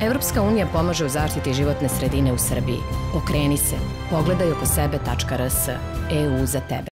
Evropska unija pomaže u zaštiti životne sredine u Srbiji. Okreni se, pogledaj oko sebe.rs, EU za tebe.